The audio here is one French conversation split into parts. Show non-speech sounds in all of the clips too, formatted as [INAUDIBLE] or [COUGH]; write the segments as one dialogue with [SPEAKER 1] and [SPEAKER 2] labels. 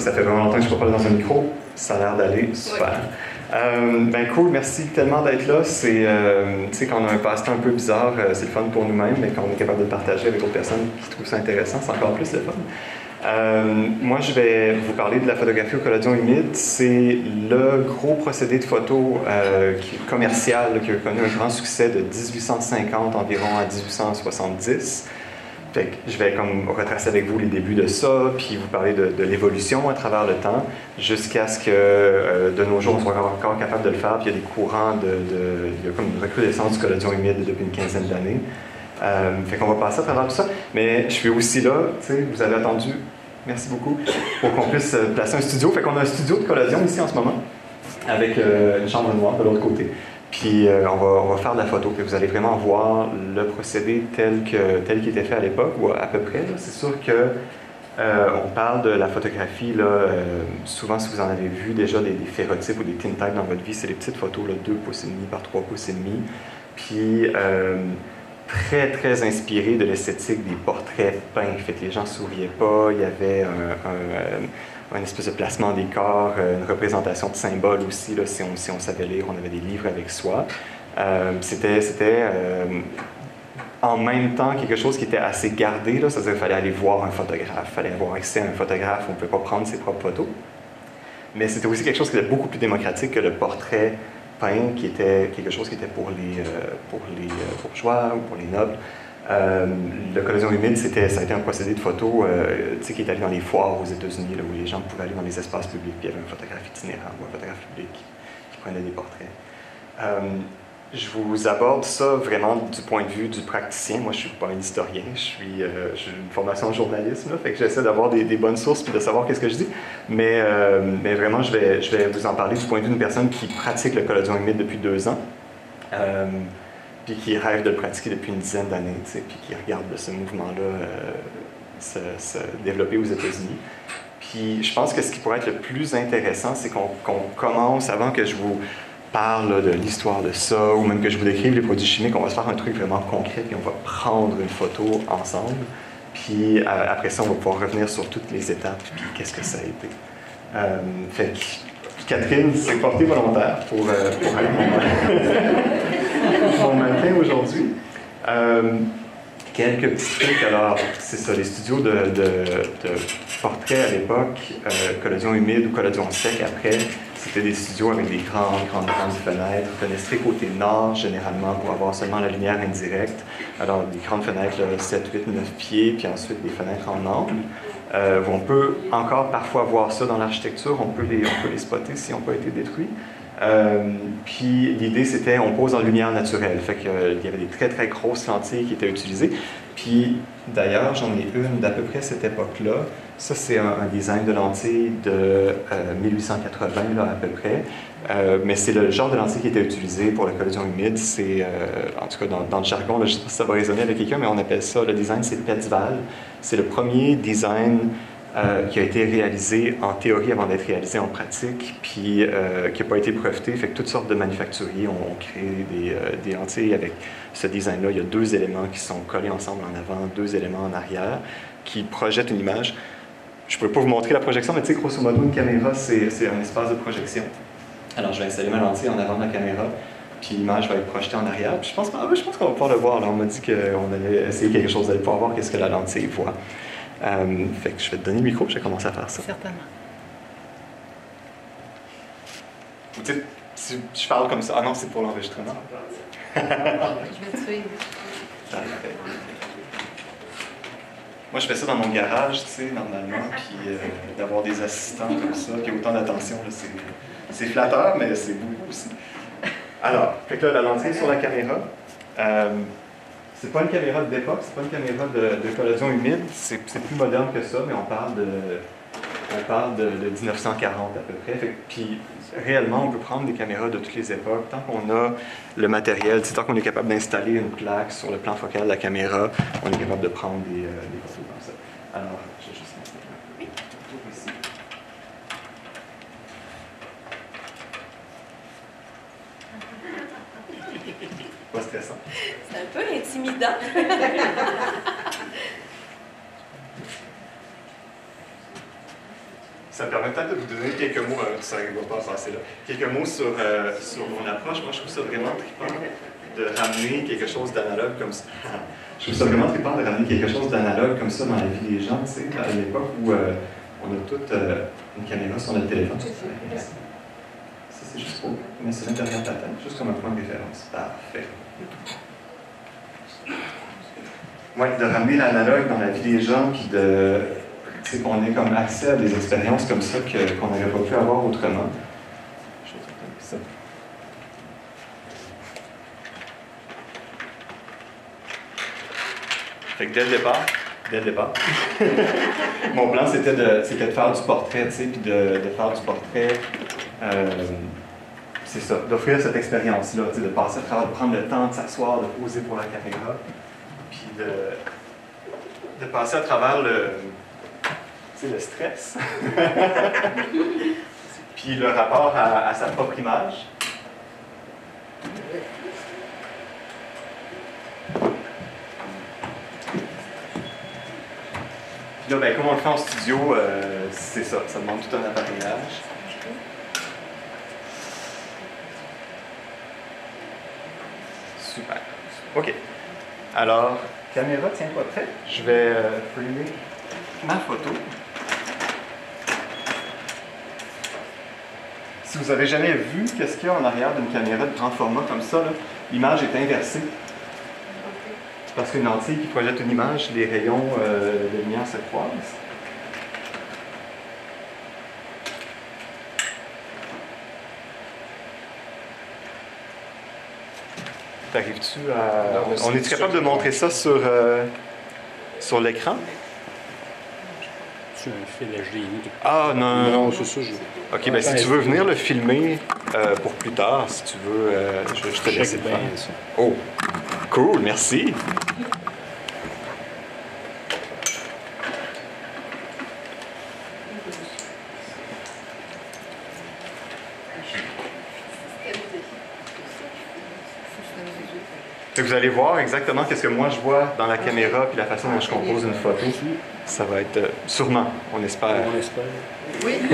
[SPEAKER 1] Ça fait vraiment longtemps que je ne parle dans un micro. Ça a l'air d'aller super. Euh, ben cool, merci tellement d'être là. C'est, euh, quand on a un passe-temps un peu bizarre, euh, c'est le fun pour nous-mêmes, mais quand on est capable de le partager avec d'autres personnes qui trouvent ça intéressant, c'est encore plus le fun. moi, je vais vous parler de la photographie au collodion humide. C'est le gros procédé de photo commercial qui a connu un grand succès de 1850 environ à 1870 je vais comme retracer avec vous les débuts de ça, puis vous parler de, l'évolution à travers le temps, jusqu'à ce que euh, de nos jours on soit encore capable de le faire. Puis il y a des courants de, il y a comme une recrudescence du collodion humide depuis une quinzaine d'années. Euh, fait qu'on va passer à travers tout ça. Mais je suis aussi là, vous avez attendu, merci beaucoup, pour qu'on puisse euh, placer un studio. Fait qu'on a un studio de collodion ici en ce moment, avec une chambre noire de l'autre côté. Puis euh, on, va, on, va, faire de la photo, puis vous allez vraiment voir le procédé tel qu'il tel était fait à l'époque, ou à, peu près. C'est sûr que euh, on parle de la photographie, là, euh, souvent si vous en avez vu déjà des, des ferrotypes ou des tintypes dans votre vie, c'est des petites photos, là, 2 pouces et demi par 3 pouces et demi. Puis très, très inspiré de l'esthétique des portraits peints. Fait les gens souriaient pas, il y avait un espèce de placement des corps, euh, une représentation de symboles aussi, là, si, on, si on savait lire, on avait des livres avec soi. Euh, c'était euh, en même temps quelque chose qui était assez gardé, c'est-à-dire qu'il fallait aller voir un photographe, il fallait avoir accès à un photographe, on ne pouvait pas prendre ses propres photos. Mais c'était aussi quelque chose qui était beaucoup plus démocratique que le portrait peint, qui était quelque chose qui était pour les, pour les bourgeois ou pour les nobles. Euh, le collision humide, ça a été un procédé de photo euh, qui est allé dans les foires aux États-Unis, où les gens pouvaient aller dans les espaces publics, puis il y avait un photographe itinérant ou un photographe public qui prenait des portraits. Euh, je vous aborde ça vraiment du point de vue du praticien. Moi, je ne suis pas un historien, je suis, j'ai une formation en journalisme, que j'essaie d'avoir des, bonnes sources puis de savoir qu'est-ce que je dis. Mais, vraiment, je vais, je vais vous en parler du point de vue d'une personne qui pratique le collision humide depuis deux ans puis qui rêve de le pratiquer depuis une dizaine d'années, puis qui regarde ce mouvement-là euh, se, développer aux États-Unis. Puis je pense que ce qui pourrait être le plus intéressant, c'est qu'on commence, avant que je vous parle de l'histoire de ça, ou même que je vous décrive les produits chimiques, on va se faire un truc vraiment concret, puis on va prendre une photo ensemble. Puis euh, après ça, on va pouvoir revenir sur toutes les étapes, puis qu'est-ce que ça a été. Euh, fait Catherine s'est portée volontaire pour, pour aller [LAUGHS] mon matin aujourd'hui. Euh, quelques petits trucs. Alors, c'est ça, les studios de, de, portraits à l'époque, euh, collodion humide ou collodion sec après, c'était des studios avec des grandes, grandes, grandes fenêtres, fenestrées côté nord généralement pour avoir seulement la lumière indirecte. Alors, des grandes fenêtres, 7, 8, 9 pieds, puis ensuite des fenêtres en angle. Euh, on peut encore parfois voir ça dans l'architecture, on, peut les, on peut les spotter si on pas été détruits. Euh, puis l'idée, c'était on pose en lumière naturelle. Fait qu'il euh, y avait des très très grosses lentilles qui étaient utilisées. Puis d'ailleurs, j'en ai une d'à peu près cette époque-là. Ça, c'est un, design de lentille de 1880 euh, là, à peu près. mais c'est le genre de lentille qui était utilisé pour la collision humide. C'est, en tout cas, dans, le jargon, je ne sais pas si ça va résonner avec quelqu'un, mais on appelle ça, le design, c'est Petzval. C'est le premier design euh, qui a été réalisé en théorie avant d'être réalisé en pratique, puis euh, qui n'a pas été breveté. Fait que toutes sortes de manufacturiers ont, créé des, euh, des, lentilles avec ce design-là. Il y a deux éléments qui sont collés ensemble en avant, deux éléments en arrière, qui projettent une image. Je ne peux pas vous montrer la projection, mais tu sais, grosso modo, une caméra, c'est un espace de projection. Alors, je vais installer ma lentille en avant de la caméra, puis l'image va être projetée en arrière. Puis je pense, ah, je pense qu'on va pouvoir le voir. Là, on m'a dit qu'on allait essayer quelque chose, d'aller pouvoir voir qu'est-ce que la lentille voit. Euh, fait que je vais te donner le micro, je vais commencer à faire ça.
[SPEAKER 2] Certainement.
[SPEAKER 1] Vous dites, si je parle comme ça, ah non, c'est pour l'enregistrement.
[SPEAKER 2] je vais te suivre.
[SPEAKER 1] Moi, je fais ça dans mon garage, tu sais, normalement, puis euh, d'avoir des assistants comme ça, qui ont autant d'attention, c'est flatteur, mais c'est beau aussi. Alors, fait que là, la lentille sur la caméra. Euh, c'est pas une caméra d'époque, c'est pas une caméra de, collision humide, c'est plus moderne que ça, mais on parle de, on parle de, 1940 à peu près. puis réellement, on peut prendre des caméras de toutes les époques. Tant qu'on a le matériel, tant qu'on est capable d'installer une plaque sur le plan focal de la caméra, on est capable de prendre des, euh, des photos comme ça. Alors, [LAUGHS]
[SPEAKER 2] C'est un peu intimidant. [LAUGHS]
[SPEAKER 1] ça me permet peut-être de vous donner quelques mots, euh, ça ne va pas passer là, quelques mots sur, euh, sur mon approche. Moi, je trouve ça vraiment trippant de ramener quelque chose d'analogue comme ça. [LAUGHS] je trouve ça vraiment trippant de ramener quelque chose d'analogue comme ça dans la vie des gens, tu sais, à l'époque où euh, on a toute une caméra sur notre téléphone. Mais c'est l'intérieur de ta tête, juste comme un point de référence. Parfait. Ouais, de ramener l'analogue dans la vie des gens, puis de qu'on ait comme accès à des expériences comme ça qu'on n'aurait pas pu avoir autrement. Fait que dès le départ, dès le départ, [LAUGHS] mon plan c'était de, de, faire du portrait, tu sais, puis de, de, faire du portrait. Euh, c'est ça, d'offrir cette expérience-là, de passer à travers, de prendre le temps de s'asseoir, de poser pour la caméra, puis de, passer à travers le, le stress, [LAUGHS] puis le rapport à, sa propre image. Puis là, ben, comme on le fait en studio, euh, c'est ça, ça demande tout un appareillage. Super. OK. Alors, caméra, tiens-toi prêt. Je vais euh, ma photo. Si vous avez jamais vu qu'est-ce qu'il y a en arrière d'une caméra de grand format comme ça, l'image est inversée. Parce qu'une lentille qui projette une image, les rayons euh, de lumière se croisent. T'arrives-tu à. On est capable de montrer ça sur, euh, sur l'écran?
[SPEAKER 3] un fil HDMI.
[SPEAKER 1] Ah non, non,
[SPEAKER 3] non c'est ça.
[SPEAKER 1] Ok, ben si tu veux venir le filmer euh, pour plus tard, si tu veux, euh, je, je, te laisse faire. Ça. Oh, cool, merci. Vous allez voir exactement qu'est-ce que moi je vois dans la caméra puis la façon dont je compose une photo. Ça va être euh, sûrement, on espère.
[SPEAKER 3] On espère. Oui. [LAUGHS]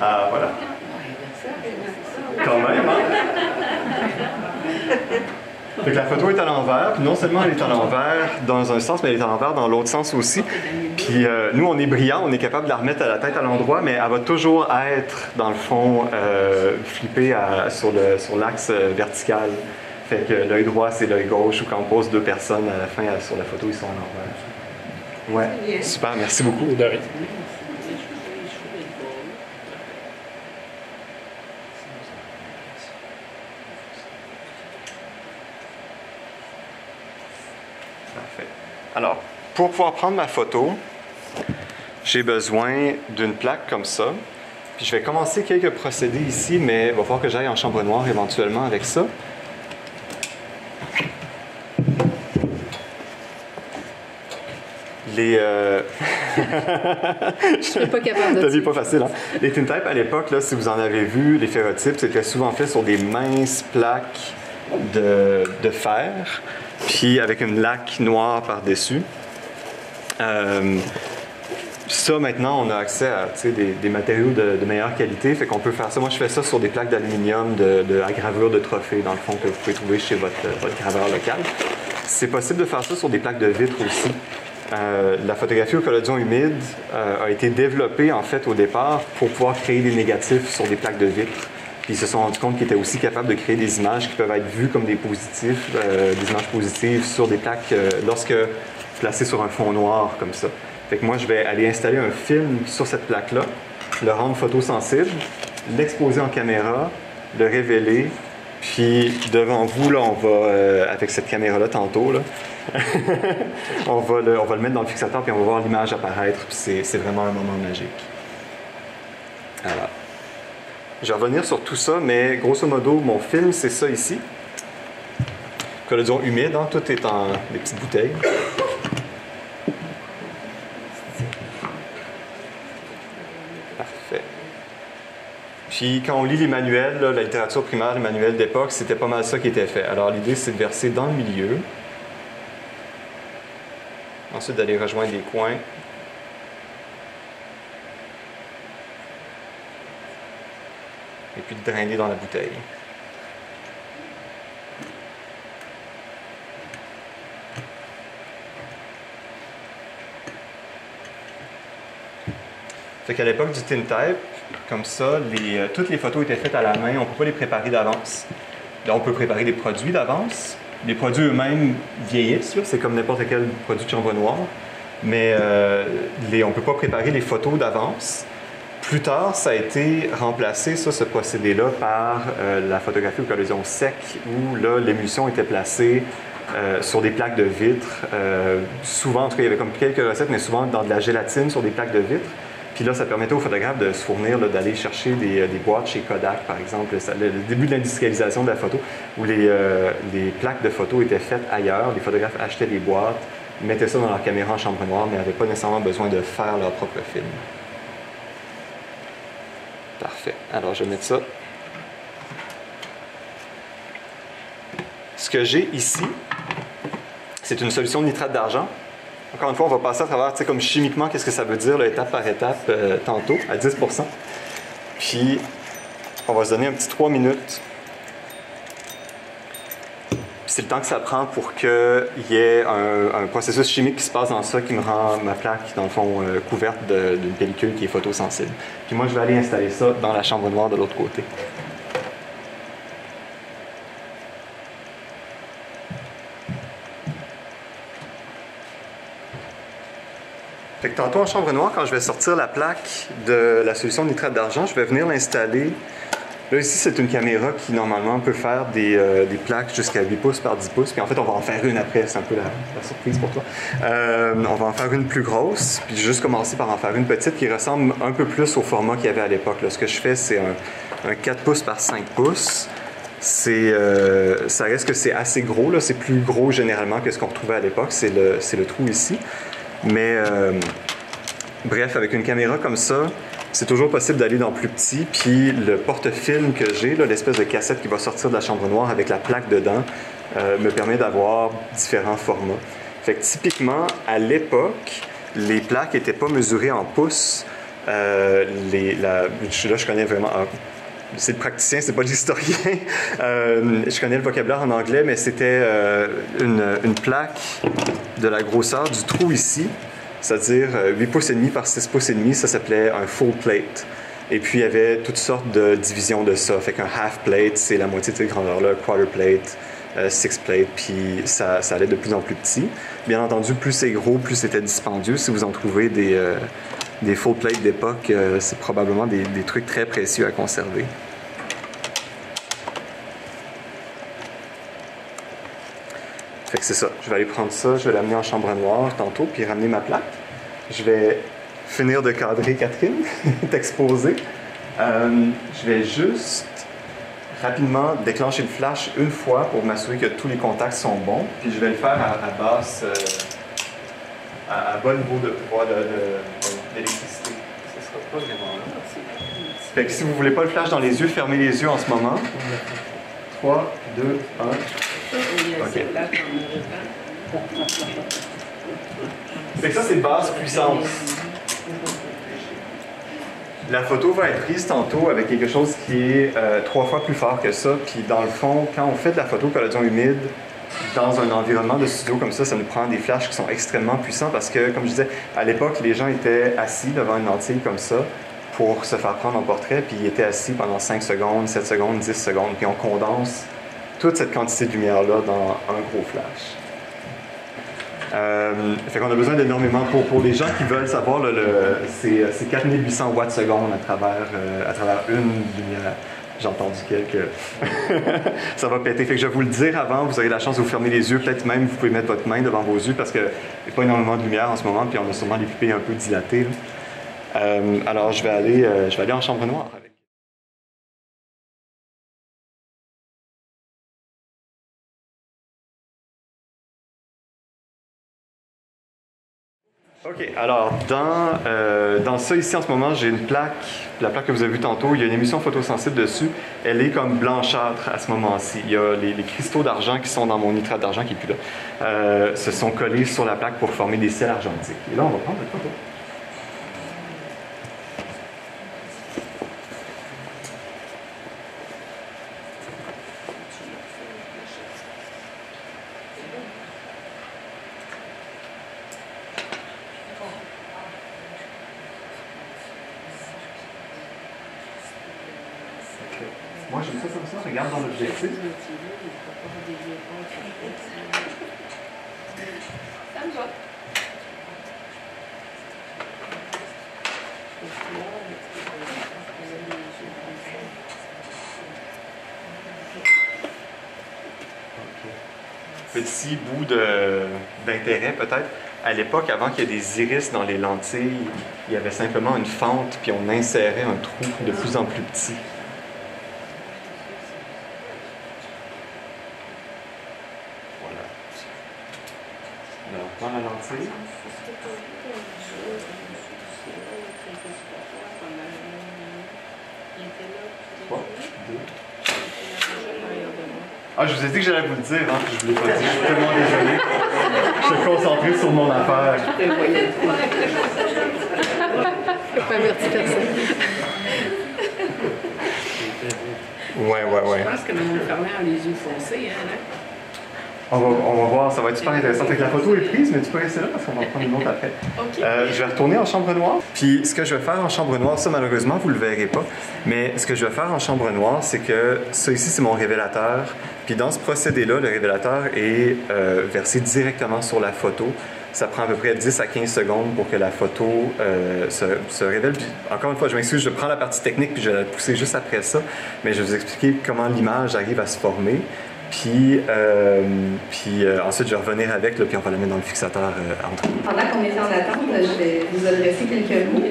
[SPEAKER 1] ah, voilà. Quand même, hein? Fait que la photo est à l'envers, puis non seulement elle est à l'envers dans un sens, mais elle est à l'envers dans l'autre sens aussi. Puis euh, nous, on est brillant, on est capable de la remettre à la tête à l'endroit, mais elle va toujours être, dans le fond, euh, flippée sur, l'axe euh, vertical. Fait que l'œil droit, c'est l'œil gauche, ou quand on pose deux personnes à la fin sur la photo, ils sont l'envers. Ouais, super, merci beaucoup. Alors, pour pouvoir prendre ma photo, j'ai besoin d'une plaque comme ça. Puis je vais commencer quelques procédés ici, mais il va falloir que j'aille en chambre noire éventuellement avec ça. Les. Euh... [LAUGHS]
[SPEAKER 2] je suis pas capable de.
[SPEAKER 1] vie pas facile, hein? Les tintypes à l'époque, si vous en avez vu, les ferrotypes, c'était souvent fait sur des minces plaques de, de fer puis avec une laque noire par-dessus. Euh, ça, maintenant, on a accès à des, matériaux de, meilleure qualité, fait qu'on peut faire ça. Moi, je fais ça sur des plaques d'aluminium de, à gravure de trophée, dans le fond, que vous pouvez trouver chez votre, graveur local. C'est possible de faire ça sur des plaques de vitre aussi. Euh, la photographie au collodion humide euh, a été développée, en fait, au départ, pour pouvoir créer des négatifs sur des plaques de vitre ils se sont rendus compte qu'ils étaient aussi capables de créer des images qui peuvent être vues comme des positifs, euh, des images positives sur des plaques lorsque placées sur un fond noir comme ça. Fait que moi, je vais aller installer un film sur cette plaque-là, le rendre photosensible, l'exposer en caméra, le révéler, puis devant vous, là, on va, euh, avec cette caméra-là tantôt, là, [LAUGHS] on, va le, on va le mettre dans le fixateur, puis on va voir l'image apparaître, puis c'est vraiment un moment magique. Alors. Je vais revenir sur tout ça, mais grosso modo, mon film, c'est ça ici. Collodion humide, hein, tout est en des petites bouteilles. Parfait. Puis quand on lit les manuels, la littérature primaire, les manuels d'époque, c'était pas mal ça qui était fait. Alors l'idée, c'est de verser dans le milieu. Ensuite, d'aller rejoindre les coins. Et puis de drainer dans la bouteille. Fait qu'à l'époque du tintype, comme ça, euh, toutes les photos étaient faites à la main, on ne peut pas les préparer d'avance. On peut préparer des produits d'avance. Les produits eux-mêmes vieillissent, c'est comme n'importe quel produit de chambre noire, mais euh, on ne peut pas préparer les photos d'avance. Plus tard, ça a été remplacé, ça, ce procédé-là, par euh, la photographie aux collisions sec, où là, l'émulsion était placée sur des plaques de vitre. souvent, il y avait comme quelques recettes, mais souvent dans de la gélatine sur des plaques de vitre. Puis là, ça permettait aux photographes de se fournir, d'aller chercher des, des, boîtes chez Kodak, par exemple. le, début de l'industrialisation de la photo, où les, euh, les, plaques de photos étaient faites ailleurs. Les photographes achetaient des boîtes, mettaient ça dans leur caméra en chambre noire, mais n'avaient pas nécessairement besoin de faire leur propre film. Parfait. Alors, je vais mettre ça. Ce que j'ai ici, c'est une solution de nitrate d'argent encore une fois, on va passer à travers, tu sais, comme chimiquement, qu'est-ce que ça veut dire, étape par étape, euh, tantôt, à 10% Puis, on va se donner un petit 3 minutes. C'est le temps que ça prend pour qu'il y ait un, processus chimique qui se passe dans ça qui me rend ma plaque, dans le fond, euh, couverte d'une pellicule qui est photosensible. Puis moi, je vais aller installer ça dans la chambre noire de l'autre côté. Fait que tantôt en chambre noire, quand je vais sortir la plaque de la solution de nitrate d'argent, je vais venir l'installer. Là, ici, c'est une caméra qui, normalement, peut faire des, euh, des plaques jusqu'à 8 pouces par 10 pouces. Puis en fait, on va en faire une après. C'est un peu la, surprise pour toi. Euh, on va en faire une plus grosse. Puis juste commencer par en faire une petite qui ressemble un peu plus au format qu'il y avait à l'époque. Ce que je fais, c'est un, 4 pouces par 5 pouces. C'est, euh, ça reste que c'est assez gros. C'est plus gros généralement que ce qu'on retrouvait à l'époque. C'est le, c'est le trou ici. Mais euh, bref, avec une caméra comme ça, c'est toujours possible d'aller dans plus petit. Puis le porte-film que j'ai, l'espèce de cassette qui va sortir de la chambre noire avec la plaque dedans, euh, me permet d'avoir différents formats. Fait que typiquement, à l'époque, les plaques n'étaient pas mesurées en pouces. Euh, là, je connais vraiment. C'est le praticien, c'est pas l'historien. [LAUGHS] Euh, je connais le vocabulaire en anglais, mais c'était euh, une, plaque de la grosseur du trou ici, c'est-à-dire 8 euh, pouces et demi par 6 pouces et demi, ça s'appelait un full plate. Et puis il y avait toutes sortes de divisions de ça. Fait qu'un half plate, c'est la moitié de cette grandeur-là, quarter plate, six plate, puis ça, ça, allait de plus en plus petit. Bien entendu, plus c'est gros, plus c'était dispendieux. Si vous en trouvez des des full plates d'époque, euh, c'est probablement des, trucs très précieux à conserver. Fait que c'est ça. Je vais aller prendre ça, je vais l'amener en chambre noire tantôt, puis ramener ma plaque. Je vais finir de cadrer Catherine, [LAUGHS] t'exposer. Euh, je vais juste rapidement déclencher le flash une fois pour m'assurer que tous les contacts sont bons. Puis je vais le faire à, basse, euh, à, bas niveau de pouvoir de d'électricité. Sera pas vraiment. Fait que si vous voulez pas le flash dans les yeux, fermez les yeux en ce moment. 3, 2, 1. OK. Ça, c'est basse puissance. La photo va être prise tantôt avec quelque chose qui est euh, trois fois plus fort que ça. Puis dans le fond, quand on fait de la photo collodion humide, dans un environnement de studio comme ça, ça nous prend des flashs qui sont extrêmement puissants parce que, comme je disais, à l'époque, les gens étaient assis devant une lentille comme ça pour se faire prendre en portrait, puis ils étaient assis pendant 5 secondes, 7 secondes, 10 secondes, puis on condense toute cette quantité de lumière-là dans un gros flash. Euh, fait qu'on a besoin d'énormément pour, pour les gens qui veulent savoir, le, c'est 4800 watts secondes à travers, euh, à travers une lumière. J'ai entendu quelques. [LAUGHS] ça va péter. Fait que je vais vous le dire avant, vous aurez la chance de vous fermer les yeux. Peut-être même vous pouvez mettre votre main devant vos yeux parce qu'il n'y a pas énormément de lumière en ce moment, puis on a sûrement les pupilles un peu dilatées. Euh, alors je vais, aller, euh, je vais aller en chambre noire OK, alors dans, euh, dans ça ici en ce moment, j'ai une plaque, la plaque que vous avez vue tantôt, il y a une émission photosensible dessus. Elle est comme blanchâtre à ce moment-ci. Il y a les, cristaux d'argent qui sont dans mon nitrate d'argent qui est plus là, euh, se sont collés sur la plaque pour former des sels argentiques. Et là, on va prendre la photo. Petit bout d'intérêt peut-être. À l'époque, avant qu'il y ait des iris dans les lentilles, il y avait simplement une fente, puis on insérait un trou de plus en plus petit. Voilà. Alors, dans la lentille. Trois, deux. Ah, je vous ai dit que j'allais vous le dire, hein, je ne vous l'ai pas dit. Je suis tellement désolé. Je suis concentré sur mon affaire.
[SPEAKER 2] Je pas avertir personne.
[SPEAKER 1] Ouais, ouais, ouais.
[SPEAKER 4] Je pense que mon fermé a les yeux foncés, hein, là.
[SPEAKER 1] On va, on va voir, ça va être super intéressant. Fait que la photo est prise, mais tu peux rester là parce qu'on va en prendre une autre après.
[SPEAKER 4] OK.
[SPEAKER 1] Euh, je vais retourner en chambre noire. Puis ce que je vais faire en chambre noire, ça malheureusement vous le verrez pas, mais ce que je vais faire en chambre noire, c'est que ça ici c'est mon révélateur. Puis dans ce procédé-là, le révélateur est euh, versé directement sur la photo. Ça prend à peu près 10 à 15 secondes pour que la photo euh, se, se révèle. Puis, encore une fois, je m'excuse, je prends la partie technique puis je vais la pousser juste après ça, mais je vais vous expliquer comment l'image arrive à se former. Puis, euh, puis euh, ensuite, je vais revenir avec, là, puis on va la mettre dans le fixateur euh, entre nous.
[SPEAKER 5] Pendant qu'on est en attente, je vais vous adresser quelques mots.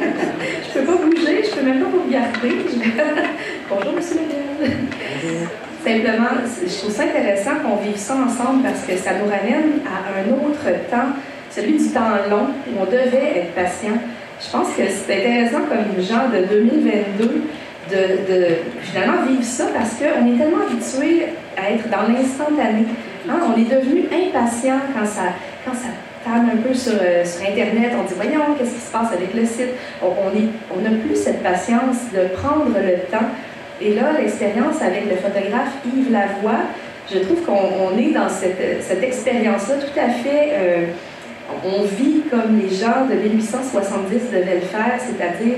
[SPEAKER 5] je peux pas bouger, je peux même pas vous regarder. Bonjour, Monsieur Lebel. Simplement, je trouve ça intéressant qu'on vive ça ensemble parce que ça nous ramène à un autre temps, celui du temps long, où on devait être patient. Je pense que c'est intéressant comme genre de 2022 de, de finalement vivre ça parce qu'on est tellement habitué à être dans l'instantané. Hein, on est devenu impatient quand ça, quand ça un peu sur, euh, sur Internet. On dit, voyons, qu'est-ce qui se passe avec le site? On on est- on n'a plus cette patience de prendre le temps. Et là, l'expérience avec le photographe Yves Lavoie, je trouve qu'on on est dans cette, cette expérience-là tout à fait. euh, on vit comme les gens de 1870 devaient le faire, c'est-à-dire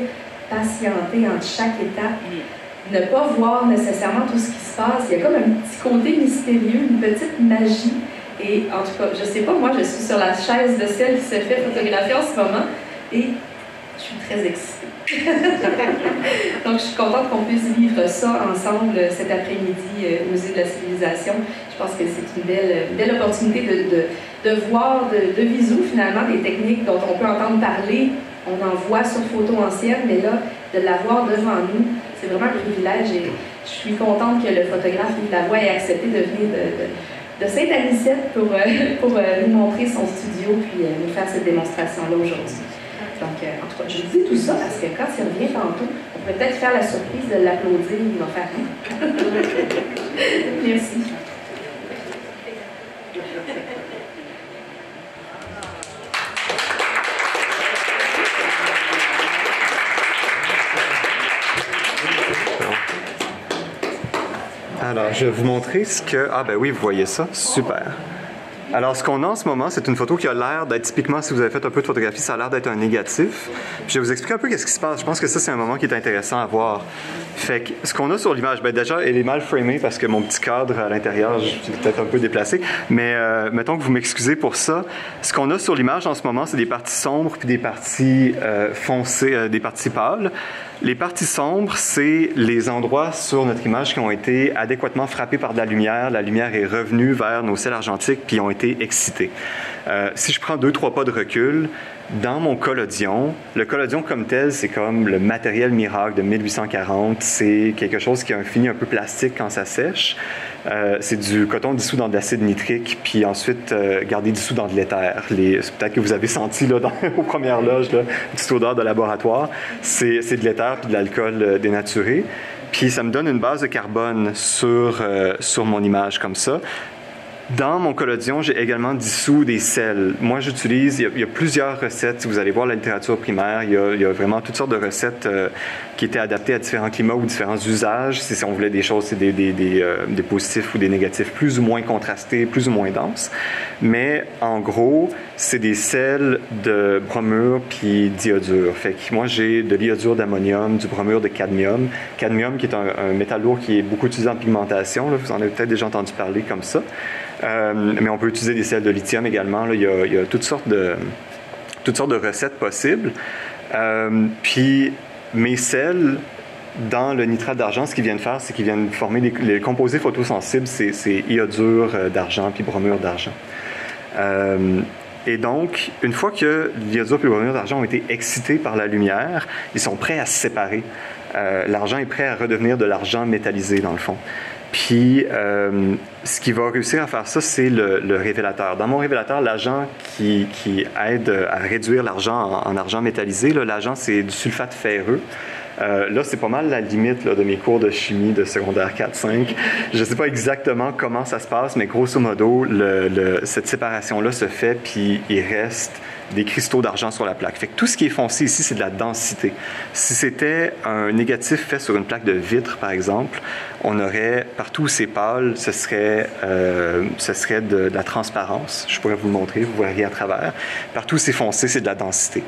[SPEAKER 5] patienter entre chaque étape, ne pas voir nécessairement tout ce qui se passe. Il y a comme un petit côté mystérieux, une petite magie. Et en tout cas, je sais pas, moi, je suis sur la chaise de celle qui se fait photographier en ce moment et je suis très excitée. [LAUGHS] Donc, je suis contente qu'on puisse vivre ça ensemble cet après-midi euh, au Musée de la Civilisation. Je pense que c'est une belle, belle opportunité de, de, voir de, de finalement, des techniques dont on peut entendre parler. On en voit sur photos anciennes, mais là, de l'avoir devant nous, c'est vraiment un privilège et je suis contente que le photographe Yves Lavoie ait accepté de venir de, de, Sainte-Anicette pour, euh, [LAUGHS] pour euh, nous montrer son studio puis nous faire cette démonstration-là aujourd'hui. Donc, euh, en tout cas, je dis tout ça parce que quand il revient tantôt, on pourrait peut-être faire la surprise de l'applaudir. Il va faire? [LAUGHS] Merci.
[SPEAKER 1] Alors, je vais vous montrer ce que... Ah ben oui, vous voyez ça. Super. Alors, ce qu'on a en ce moment, c'est une photo qui a l'air d'être typiquement, si vous avez fait un peu de photographie, ça a l'air d'être un négatif. Je vais vous expliquer un peu qu'est-ce qui se passe. Je pense que ça, c'est un moment qui est intéressant à voir. Fait que ce qu'on a sur l'image, ben déjà, elle est mal framée parce que mon petit cadre à l'intérieur, je peut-être un peu déplacé. Mais euh, mettons que vous m'excusez pour ça. Ce qu'on a sur l'image en ce moment, c'est des parties sombres puis des parties euh, foncées, euh, des parties pâles. Les parties sombres, c'est les endroits sur notre image qui ont été adéquatement frappés par de la lumière. La lumière est revenue vers nos selles argentiques puis ont été excités. Euh, si je prends deux, trois pas de recul, dans mon collodion, le collodion comme tel, c'est comme le matériel miracle de 1840. C'est quelque chose qui a un fini un peu plastique quand ça sèche. Euh, c'est du coton dissous dans de l'acide nitrique, puis ensuite euh, gardé dissous dans de l'éther. Peut-être que vous avez [LAUGHS] senti là, dans, aux premières loges, là, une petite odeur de laboratoire. C'est de l'éther puis de l'alcool euh, dénaturé. Puis ça me donne une base de carbone sur, euh, sur mon image comme ça. Dans mon collodion, j'ai également dissous des sels. Moi, j'utilise, il, y a plusieurs recettes. Si vous allez voir la littérature primaire, il y a, vraiment toutes sortes de recettes qui étaient adaptées à différents climats ou différents usages. Si, on voulait des choses, c'est des, des, euh, des, positifs ou des négatifs plus ou moins contrastés, plus ou moins denses. Mais en gros, c'est des sels de bromure puis d'iodure. Fait que moi, j'ai de l'iodure d'ammonium, du bromure de cadmium. Cadmium qui est un, métal lourd qui est beaucoup utilisé en pigmentation. Vous en avez peut-être déjà entendu parler comme ça. Euh, mais on peut utiliser des sels de lithium également. Là. Il, y a, il, y a, toutes sortes de, toutes sortes de recettes possibles. Euh, puis mes sels, dans le nitrate d'argent, ce qu'ils viennent faire, c'est qu'ils viennent former les, les composés photosensibles, c'est iodure euh, d'argent puis bromure d'argent. Euh, et donc, une fois que l'iodure et le bromure d'argent ont été excités par la lumière, ils sont prêts à se séparer. Euh, l'argent est prêt à redevenir de l'argent métallisé, dans le fond. Puis, euh, ce qui va réussir à faire ça, c'est le, révélateur. Dans mon révélateur, l'agent qui, aide à réduire l'argent en, en, argent métallisé, l'agent, c'est du sulfate ferreux. Euh, là, c'est pas mal la limite de mes cours de chimie de secondaire 4-5. Je ne sais pas exactement comment ça se passe, mais grosso modo, cette séparation-là se fait, puis il reste des cristaux d'argent sur la plaque. Fait que tout ce qui est foncé ici, c'est de la densité. Si c'était un négatif fait sur une plaque de vitre, par exemple, on aurait, partout où c'est pâle, ce serait, euh, ce serait de, la transparence. Je pourrais vous le montrer, vous verriez à travers. Partout où c'est foncé, c'est de la densité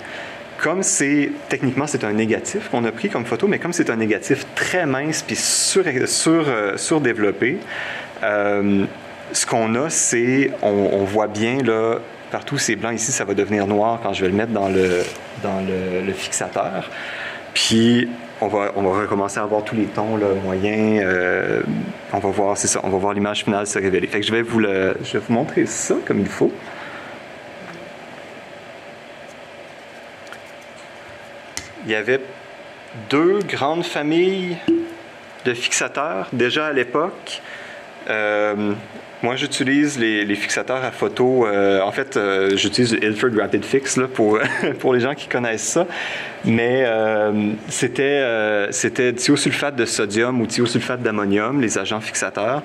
[SPEAKER 1] comme c'est techniquement c'est un négatif qu'on a pris comme photo, mais comme c'est un négatif très mince puis sur, sur, euh, surdéveloppé, euh, ce qu'on a, c'est on, voit bien là partout c'est blanc ici, ça va devenir noir quand je vais le mettre dans le dans le, fixateur. Puis on va, on va recommencer à avoir tous les tons là, moyens. Euh, on va voir, c'est ça, on va voir l'image finale se révéler. Fait que je vais vous le, je vais vous montrer ça comme il faut. il y avait deux grandes familles de fixateurs déjà à l'époque. Euh, moi, j'utilise les, fixateurs à photo. Euh, en fait, euh, j'utilise le Ilford Rapid Fix pour, [LAUGHS] pour les gens qui connaissent ça. Mais euh, c'était euh, c'était thiosulfate de sodium ou thiosulfate d'ammonium, les agents fixateurs,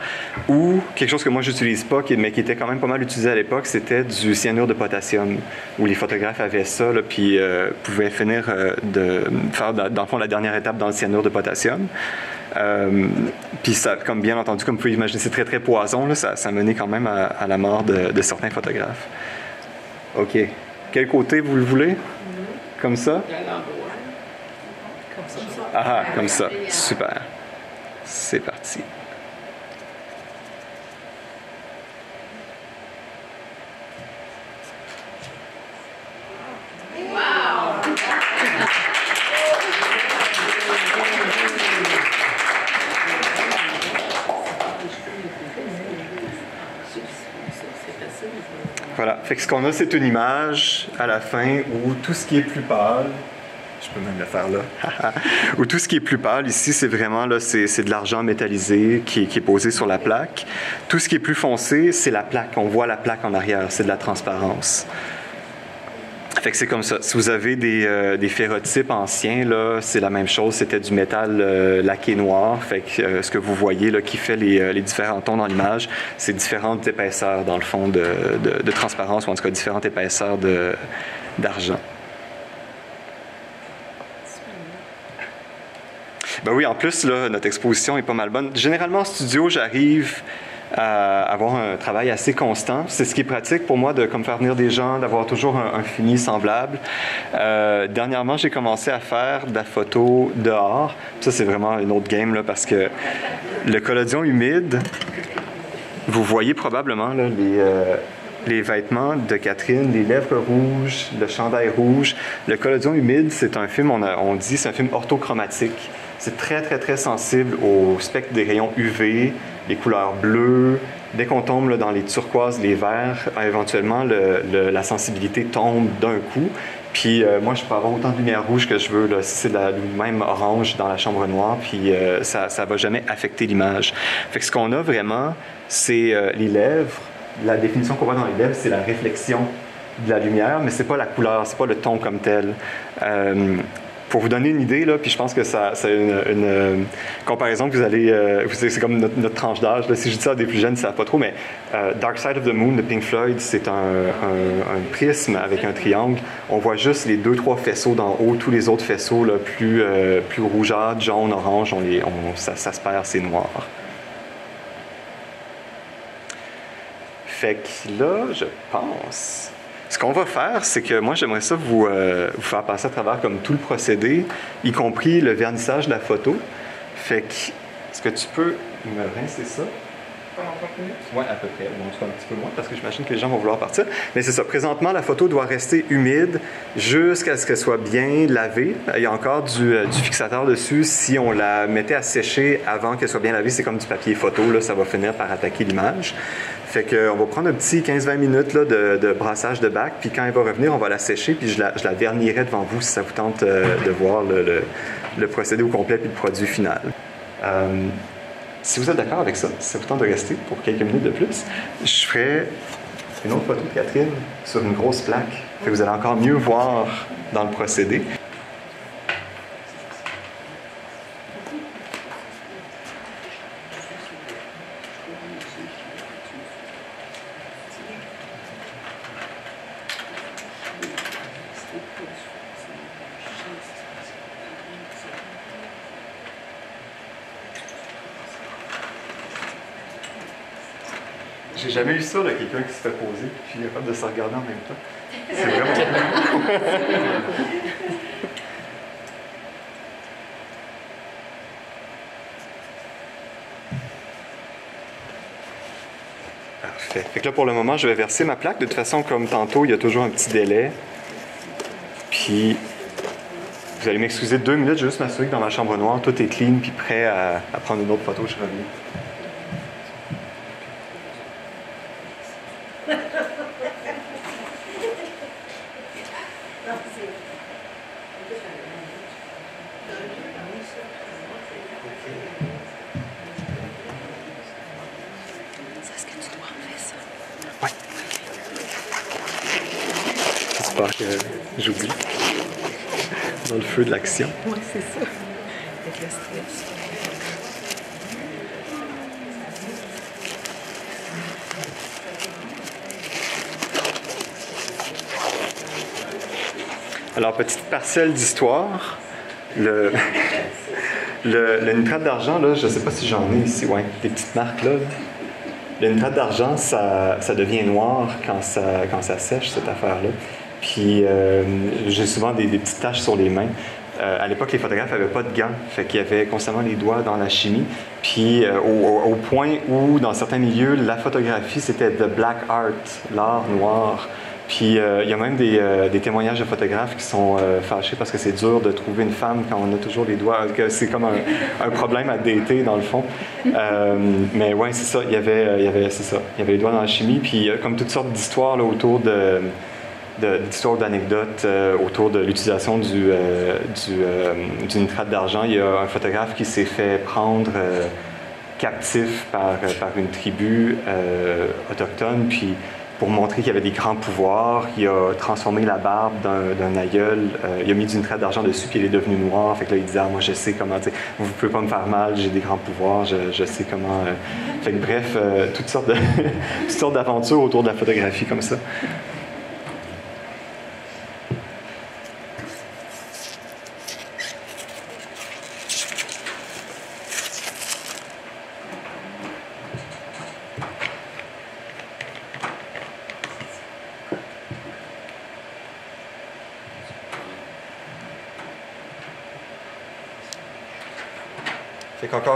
[SPEAKER 1] ou quelque chose que moi, j'utilise pas, mais qui était quand même pas mal utilisé à l'époque, c'était du cyanure de potassium, où les photographes avaient ça, puis pouvaient finir de faire, dans le fond, la dernière étape dans le cyanure de potassium. Euh, puis ça, comme bien entendu, comme vous pouvez imaginer, c'est très très poison. Là, ça, menait quand même à, la mort de, certains photographes. OK. Quel côté vous le voulez? Comme ça? Ah, comme ça. Super. C'est parti. Voilà. Fait ce qu'on a, c'est une image à la fin où tout ce qui est plus pâle, je peux même le faire là, [LAUGHS] où tout ce qui est plus pâle ici, c'est vraiment là, c'est de l'argent métallisé qui, est posé sur la plaque. Tout ce qui est plus foncé, c'est la plaque. On voit la plaque en arrière, c'est de la transparence. Fait que c'est comme ça. Si vous avez des, euh, des ferrotypes anciens, là, c'est la même chose. C'était du métal euh, laqué noir. Fait que euh, ce que vous voyez là, qui fait les, les différents tons dans l'image, c'est différentes épaisseurs, dans le fond, de, de, de, transparence, ou en tout cas différentes épaisseurs d'argent. Ben oui, en plus, là, notre exposition est pas mal bonne. Généralement, en studio, j'arrive à avoir un travail assez constant. C'est ce qui est pratique pour moi de comme faire venir des gens, d'avoir toujours un, fini semblable. Euh, dernièrement, j'ai commencé à faire de la photo dehors. Ça, c'est vraiment une autre game là, parce que le collodion humide, vous voyez probablement les, euh, les vêtements de Catherine, les lèvres rouges, le chandail rouge. Le collodion humide, c'est un film, on, on dit, c'est un film orthochromatique. C'est très, très, très sensible au spectre des rayons UV, les couleurs bleues. Dès qu'on tombe dans les turquoises, les verts, éventuellement, le, le, la sensibilité tombe d'un coup. Puis euh, moi, je peux avoir autant de lumière rouge que je veux, c'est même orange dans la chambre noire, puis euh, ça ne va jamais affecter l'image. Fait que ce qu'on a vraiment, c'est euh, les lèvres. La définition qu'on voit dans les lèvres, c'est la réflexion de la lumière, mais c'est pas la couleur, c'est pas le ton comme tel. Pour vous donner une idée, là, puis je pense que ça, c'est une, euh, comparaison que vous allez. euh, c'est comme notre, tranche d'âge. Si je dis ça à des plus jeunes, ils ne savent pas trop, mais euh, Dark Side of the Moon de Pink Floyd, c'est un, prisme avec un triangle. On voit juste les deux, trois faisceaux d'en haut. Tous les autres faisceaux, là, plus, plus rougeâtres, jaune, orange, on on- ça, ça se perd, c'est noir. Fait que là, je pense. Ce qu'on va faire, c'est que moi, j'aimerais ça vous, euh, vous faire passer à travers comme tout le procédé, y compris le vernissage de la photo. Fait que, est-ce que tu peux me rincer ça? Oui, à peu près. Bon, en tout cas, un petit peu moins parce que j'imagine que les gens vont vouloir partir. Mais c'est ça. Présentement, la photo doit rester humide jusqu'à ce qu'elle soit bien lavée. Il y a encore du, euh, du fixateur dessus. Si on la mettait à sécher avant qu'elle soit bien lavée, c'est comme du papier photo. Là, ça va finir par attaquer l'image. Fait que, on va prendre un petit 15-20 minutes là, de, brassage de bac. Puis quand elle va revenir, on va la sécher. Puis je la, je vernirai devant vous si ça vous tente euh, de voir le, procédé au complet puis le produit final. Euh, si vous êtes d'accord avec ça, si ça vous tente de rester pour quelques minutes de plus, je ferai une autre photo de Catherine sur une grosse plaque. Que vous allez encore mieux voir dans le procédé. J'ai jamais eu ça, là, quelqu'un qui se fait poser puis capable de se regarder en même temps. C'est vraiment cool. [LAUGHS] Parfait. Fait que là, pour le moment, je vais verser ma plaque. De toute façon, comme tantôt, il y a toujours un petit délai. Puis, vous allez m'excuser deux minutes, je vais juste m'assurer que dans ma chambre noire, tout est clean puis prêt à, à prendre une autre photo. Je reviens.
[SPEAKER 2] Est-ce que tu dois enlever ça?
[SPEAKER 1] J'espère que j'oublie. Dans
[SPEAKER 2] Oui, c'est ça. Avec le stress.
[SPEAKER 1] Alors, petite parcelle d'histoire. Le, [LAUGHS] le, le nitrate d'argent, là, je ne sais pas si j'en ai ici, ouais, des petites marques là. là. Le nitrate d'argent, ça, ça devient noir quand ça, quand ça sèche, cette affaire-là. Puis, euh, j'ai souvent des, des petites taches sur les mains. Euh, à l'époque, les photographes n'avaient pas de gants, fait qu'il y avait constamment les doigts dans la chimie. Puis, euh, au, point où, dans certains milieux, la photographie, c'était the black art, l'art noir. Puis euh, il y a même des, euh, des témoignages de photographes qui sont euh, fâchés parce que c'est dur de trouver une femme quand on a toujours les doigts, c'est comme un, un problème à dater dans le fond. [LAUGHS] Mais ouais, c'est ça, il y avait, y avait, c'est ça, il y avait les doigts dans la chimie, puis comme toutes sortes d'histoires autour de- d'histoires d'anecdotes euh, autour de l'utilisation du, euh, du, euh, nitrate d'argent. Il y a un photographe qui s'est fait prendre euh, captif par, par une tribu autochtone, puis pour montrer qu'il y avait des grands pouvoirs, il a transformé la barbe d'un, aïeul, il a mis du nitrate d'argent dessus, puis il est devenu noir. Fait que là, il disait, ah, moi, je sais comment, vous ne pouvez pas me faire mal, j'ai des grands pouvoirs, je, je sais comment. Fait que bref, [LAUGHS] toutes sortes d'aventures autour de la photographie comme ça.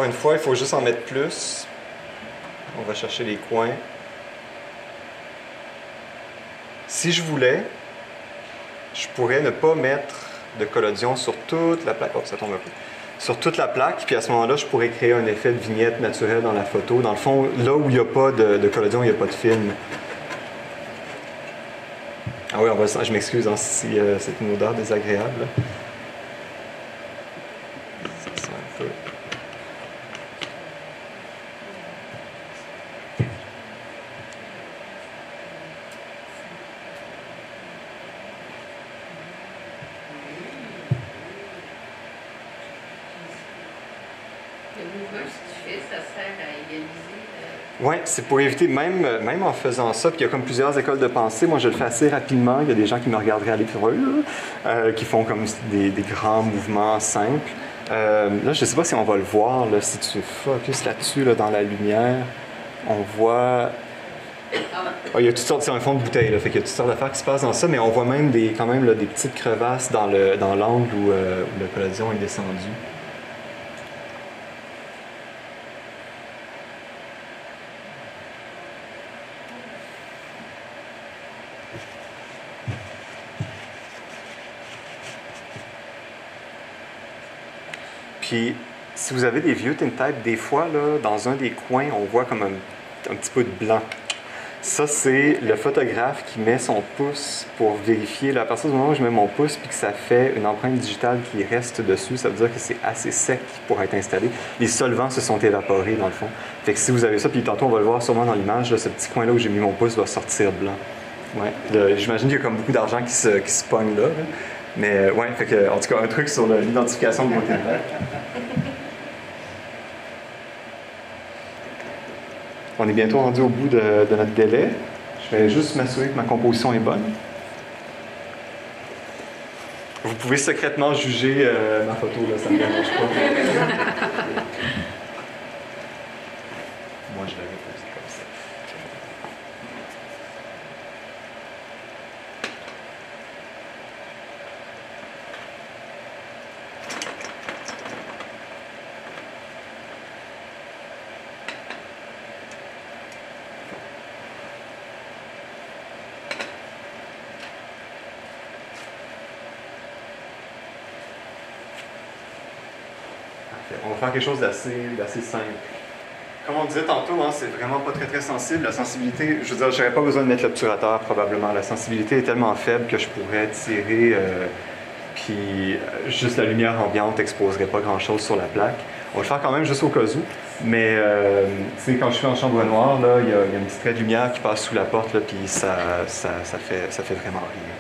[SPEAKER 1] Une fois, il faut juste en mettre plus. On va chercher les coins. Si je voulais, je pourrais ne pas mettre de collodion sur toute la plaque. Oh, ça tombe un peu. Sur toute la plaque, puis à ce moment-là, je pourrais créer un effet de vignette naturelle dans la photo. Dans le fond, là où il n'y a pas de, de collodion, il n'y a pas de film. Ah oui, on va, je m'excuse hein, si euh, c'est une odeur désagréable. Ça sent un peu.
[SPEAKER 4] Le mouvement que tu fais, ça sert à égaliser. euh,
[SPEAKER 1] Oui, c'est pour éviter, même, même en faisant ça, puis il y a comme plusieurs écoles de pensée, moi je le fais assez rapidement, il y a des gens qui me regarderaient sur eux, euh, qui font comme des, grands mouvements simples. Euh, là, je ne sais pas si on va le voir, là, si tu focuses là-dessus, là, dans la lumière, on voit... Ah, il y a toutes sortes, c'est un fond de bouteille, là, fait qu'il y a toutes sortes d'affaires qui se passent dans ça, mais on voit même des, quand même là, des petites crevasses dans le dans l'angle où, euh, où le collodion est descendu. Puis, si vous avez des vieux tintypes, des fois, là, dans un des coins, on voit comme un, un petit peu de blanc. Ça, c'est le photographe qui met son pouce pour vérifier. Là, à partir du moment où je mets mon pouce puis que ça fait une empreinte digitale qui reste dessus, ça veut dire que c'est assez sec pour être installé. Les solvants se sont évaporés, dans le fond. Fait que si vous avez ça, puis tantôt, on va le voir sûrement dans l'image, ce petit coin-là où j'ai mis mon pouce va sortir blanc. Ouais. J'imagine qu'il y a comme beaucoup d'argent qui se, qui se pogne là. Mais euh, ouais, fait que, en tout cas, un truc sur l'identification de tintype. On est bientôt rendu au bout de, notre délai. Je vais juste m'assurer que ma composition est bonne. Vous pouvez secrètement juger euh, ma photo, là, ça me dérange pas. [LAUGHS] Moi, je l'avais posée comme ça. Parfait. On va faire quelque chose d'assez, simple. Comme on disait tantôt, hein, c'est vraiment pas très très sensible. La sensibilité, je veux dire, j'aurais pas besoin de mettre l'obturateur probablement. La sensibilité est tellement faible que je pourrais tirer, euh, puis euh, juste la lumière ambiante exposerait pas grand chose sur la plaque. On va le faire quand même juste au cas où. Mais euh, quand je suis en chambre noire, il y, a il y a un petit trait de lumière qui passe sous la porte, là, puis ça, ça, ça, fait, ça fait vraiment rien.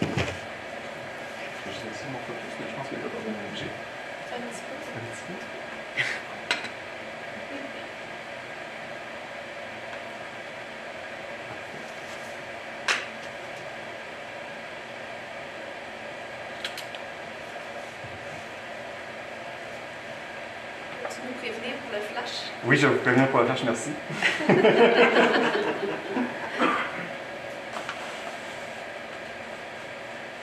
[SPEAKER 1] Je vais essayer mon focus, mais je pense qu'il va pas vraiment bouger. Un petit peu.
[SPEAKER 2] Tu nous prévenir pour le flash?
[SPEAKER 1] Oui, je vais merci. [LAUGHS]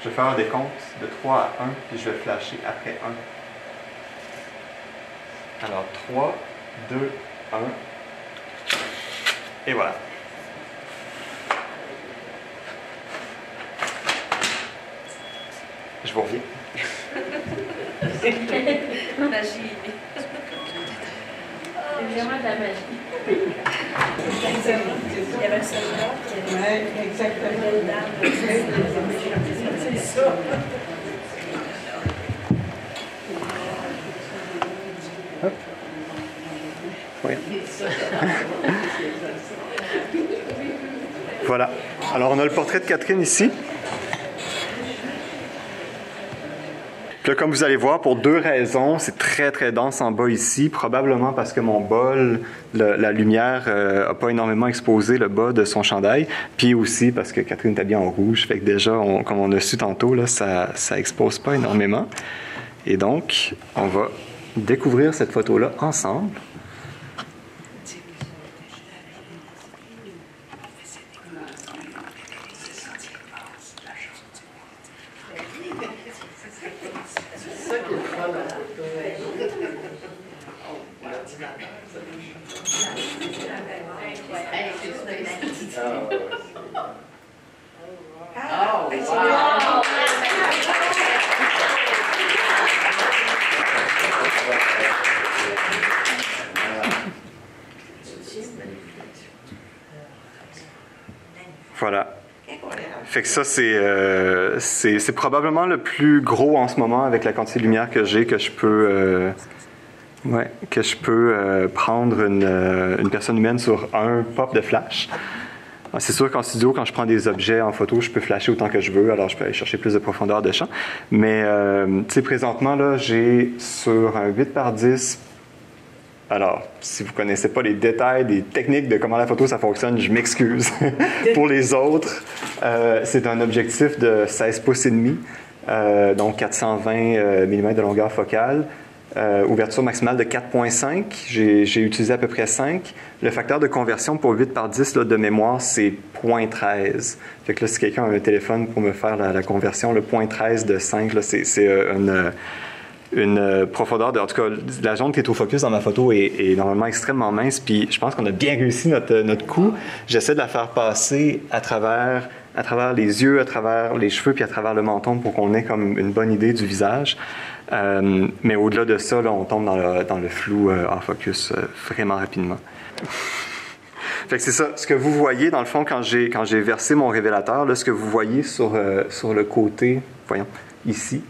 [SPEAKER 1] je vais faire des comptes de 3 à 1, puis je vais flasher après 1. Alors, 3, 2, 1. Et voilà. Je vous reviens.
[SPEAKER 2] Magie.
[SPEAKER 5] C'est vraiment de la magie.
[SPEAKER 2] Il y avait le soldat qui avait
[SPEAKER 6] Oui, exactement.
[SPEAKER 2] une belle dame.
[SPEAKER 6] C'est ça.
[SPEAKER 1] Oui. voilà. Alors, on a le portrait de Catherine ici. Comme vous allez voir, pour deux raisons, c'est très très dense en bas ici, probablement parce que mon bol, la lumière n'a pas énormément exposé le bas de son chandail, puis aussi parce que Catherine est habillée en rouge, fait que déjà, comme on a su tantôt, là, ça, ça expose pas énormément. Et donc, on va découvrir cette photo-là ensemble.
[SPEAKER 6] C'est ça qui est le fun à la photo.
[SPEAKER 4] Hey, c'est super.
[SPEAKER 6] Ah,
[SPEAKER 4] Oh, wow!
[SPEAKER 1] Voilà. Fait que ça, c'est, euh, c'est, probablement le plus gros en ce moment avec la quantité de lumière que j'ai que je peux, euh, que je peux euh, prendre une, personne humaine sur un pop de flash. Ah, C'est sûr qu'en studio, quand je prends des objets en photo, je peux flasher autant que je veux, alors je peux aller chercher plus de profondeur de champ. Mais, tu présentement, j'ai sur un 8 par 10 alors, si vous ne connaissez pas les détails des techniques de comment la photo ça fonctionne, je m'excuse. [LAUGHS] Pour les autres, euh, c'est un objectif de 16 pouces et demi, euh, donc 420 mm de longueur focale. Euh, ouverture maximale de 4.5. J'ai utilisé à peu près 5. Le facteur de conversion pour 8 par 10 là, de mémoire, c'est 0.13. Fait que là, si quelqu'un a un téléphone pour me faire la, la conversion, le 0.13 de 5, là, c'est euh, une, euh, une euh, profondeur de. En tout cas, la zone qui est au focus dans ma photo est, normalement extrêmement mince. Puis je pense qu'on a bien réussi notre, euh, notre coup. J'essaie de la faire passer à travers, à travers les yeux, à travers les cheveux, puis à travers le menton pour qu'on ait comme une bonne idée du visage. Euh, mais au-delà de ça, là, on tombe dans le, dans le flou hors focus vraiment rapidement. [LAUGHS] Fait que c'est ça. Ce que vous voyez, dans le fond, quand j'ai, quand j'ai versé mon révélateur, là, ce que vous voyez sur, sur le côté, voyons, ici,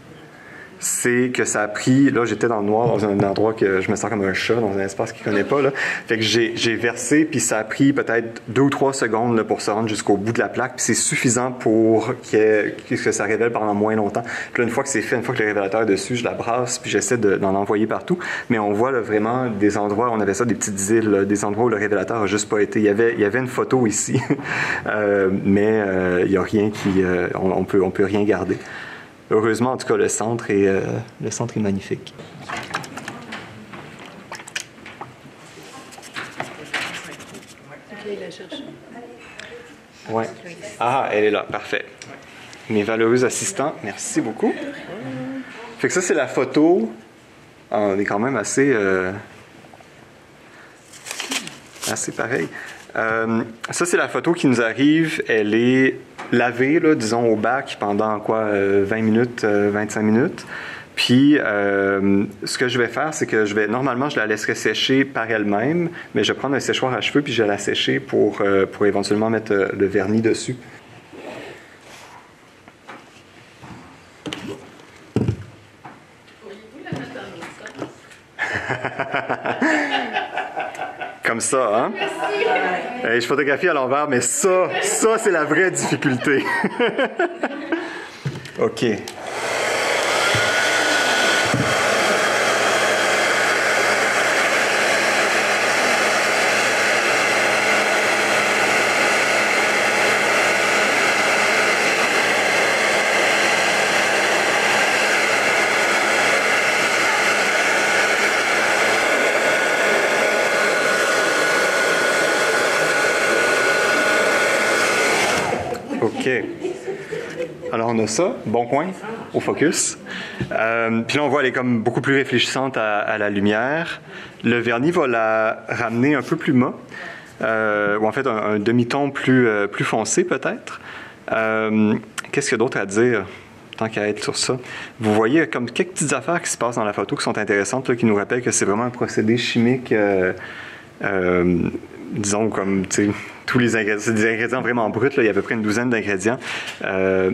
[SPEAKER 1] c'est que ça a pris, là j'étais dans le noir, dans un endroit que je me sens comme un chat, dans un espace qu'il ne connaît pas. Là. Fait que j'ai, versé, puis ça a pris peut-être deux ou trois secondes là, pour se rendre jusqu'au bout de la plaque, puis c'est suffisant pour y ait- que ça révèle pendant moins longtemps. Puis là, une fois que c'est fait, une fois que le révélateur est dessus, je la brasse, puis j'essaie de- d'en envoyer partout. Mais on voit là, vraiment des endroits, on avait ça, des petites îles, là, des endroits où le révélateur a juste pas été. Il y avait, il y avait une photo ici, [LAUGHS] Euh, mais euh, il n'y a rien qui... euh, on, on peut, on peut rien garder. Heureusement, en tout cas, le centre est, euh, le centre est magnifique. Ouais. Ah, elle est là, parfait. Mes valeureux assistants, merci beaucoup. Fait que ça, c'est la photo. Ah, on est quand même assez, euh, assez pareil. Euh, ça, c'est la photo qui nous arrive. Elle est lavée, là, disons, au bac pendant quoi, euh, 20 minutes, euh, 25 minutes. Puis, euh, ce que je vais faire, c'est que je vais, normalement, je la laisserai sécher par elle-même, mais je vais prendre un séchoir à cheveux puis je vais la sécher pour, euh, pour éventuellement mettre euh, le vernis dessus. [LAUGHS]
[SPEAKER 4] Pourriez-vous la mettre dans l'autre sens?
[SPEAKER 1] Comme ça, hein? Hey, je photographie à l'envers, mais ça, ça, c'est la vraie difficulté. [LAUGHS] OK. Alors, on a ça, bon point, au focus. Euh, puis là, on voit elle est comme beaucoup plus réfléchissante à, la lumière. Le vernis va la ramener un peu plus mat, euh, ou en fait un, demi-ton plus, euh, plus foncé peut-être. Qu'est-ce qu'il y a d'autre à dire tant qu'à être sur ça? Vous voyez comme quelques petites affaires qui se passent dans la photo qui sont intéressantes, là, qui nous rappellent que c'est vraiment un procédé chimique. disons comme tu tous les ingrédients, c'est des ingrédients vraiment bruts, il y a à peu près une douzaine d'ingrédients. Euh,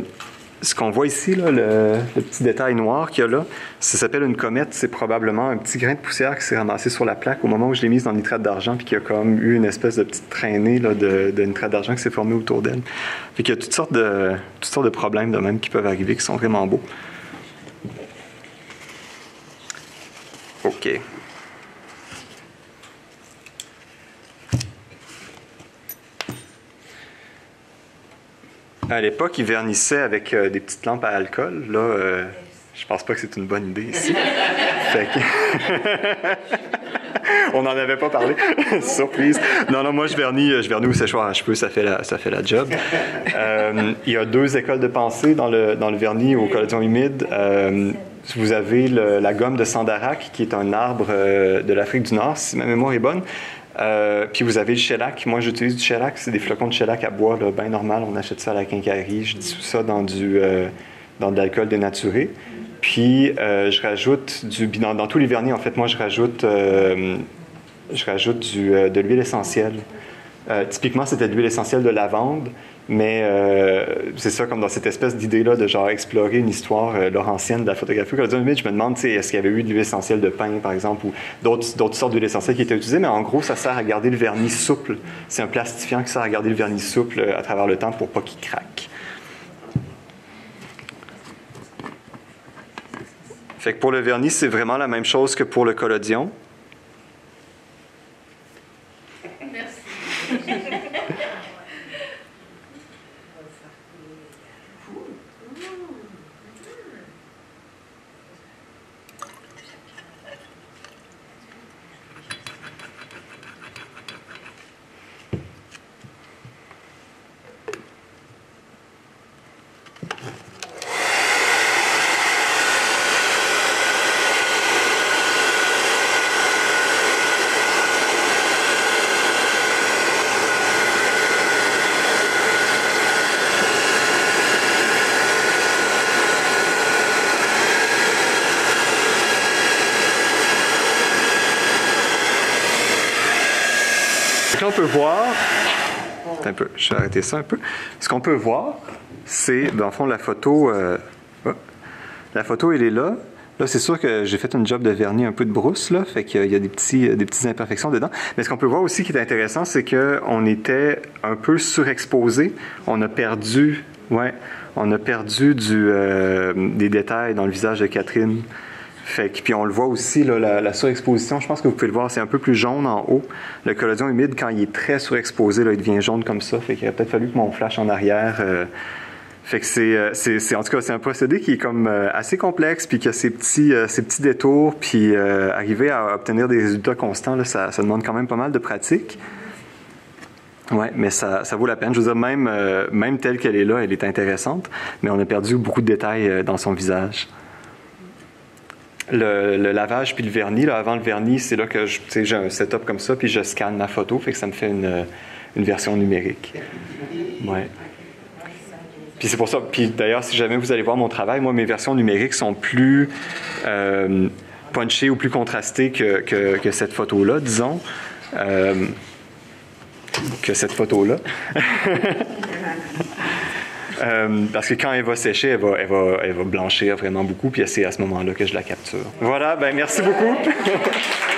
[SPEAKER 1] ce qu'on voit ici, le, petit détail noir qu'il y a là, ça s'appelle une comète. C'est probablement un petit grain de poussière qui s'est ramassé sur la plaque au moment où je l'ai mise dans le nitrate d'argent, puis qui a comme eu une espèce de petite traînée de, de nitrate d'argent qui s'est formée autour d'elle. Fait qu'il y a toutes sortes, de, toutes sortes de problèmes de même qui peuvent arriver, qui sont vraiment beaux. OK. À l'époque, ils vernissaient avec euh, des petites lampes à alcool. Là, euh, je pense pas que c'est une bonne idée ici. [LAUGHS] Fait que- [LAUGHS] On n'en avait pas parlé. [LAUGHS] Surprise. Non, non, moi, je vernis, je vernis au séchoir à cheveux, ça fait la, ça fait la job. Euh, il y a deux écoles de pensée dans le, dans le vernis au collodion humide. Euh, vous avez le- la gomme de Sandarac, qui est un arbre euh, de l'Afrique du Nord, si ma mémoire est bonne. Euh, puis vous avez le shellac. Moi, j'utilise du shellac. C'est des flocons de shellac à bois, là, bien normal. On achète ça à la quincaillerie. Je dissous ça dans, du, euh, dans de l'alcool dénaturé. Puis euh, je rajoute du... Dans, dans tous les vernis, en fait, moi, je rajoute, je rajoute du, de l'huile essentielle. Typiquement, c'était de l'huile essentielle de lavande. Mais euh, c'est ça, comme dans cette espèce d'idée-là de genre explorer une histoire euh, laurentienne de la photographie. Quand je dis je me demande, est-ce qu'il y avait eu de l'huile essentielle de pain, par exemple, ou d'autres, d'autres sortes d'huile essentielle qui étaient utilisées, mais en gros, ça sert à garder le vernis souple. C'est un plastifiant qui sert à garder le vernis souple euh, à travers le temps pour pas qu'il craque. Fait que pour le vernis, c'est vraiment la même chose que pour le collodion.
[SPEAKER 4] Merci. [LAUGHS]
[SPEAKER 1] peut voir, un peu, je vais arrêter ça un peu. Ce qu'on peut voir, c'est dans le fond la photo. euh, la photo, elle est là. Là, c'est sûr que j'ai fait une job de vernis un peu de brousse, là, fait qu'il y a des, petits, des petites imperfections dedans. Mais ce qu'on peut voir aussi qui est intéressant, c'est qu'on était un peu surexposé. On a perdu, ouais, on a perdu du, euh, des détails dans le visage de Catherine. Fait puis on le voit aussi, la, surexposition, je pense que vous pouvez le voir, c'est un peu plus jaune en haut. Le collodion humide, quand il est très surexposé, là, il devient jaune comme ça. Fait qu'il aurait peut-être fallu que mon flash en arrière. euh, fait que c'est, euh, c'est, en tout cas, c'est un procédé qui est comme euh, assez complexe, puis qui a ses petits, euh, petits détours, puis arriver à obtenir des résultats constants, ça, demande quand même pas mal de pratique. Oui, mais ça, ça vaut la peine. Je veux dire, même, même telle qu'elle est là, elle est intéressante, mais on a perdu beaucoup de détails dans son visage. Le, lavage puis le vernis, là, avant le vernis, c'est là que j'ai un setup comme ça, puis je scanne ma photo, fait que ça me fait une, euh, une version numérique. Ouais. Puis c'est pour ça. Puis d'ailleurs, si jamais vous allez voir mon travail, moi, mes versions numériques sont plus euh, punchées ou plus contrastées que, que, que cette photo-là, disons. Euh, que cette photo-là. [LAUGHS] Euh, parce que quand elle va sécher, elle va, elle va, elle va blanchir vraiment beaucoup, puis c'est à ce moment-là que je la capture. Voilà, ben merci beaucoup. [LAUGHS]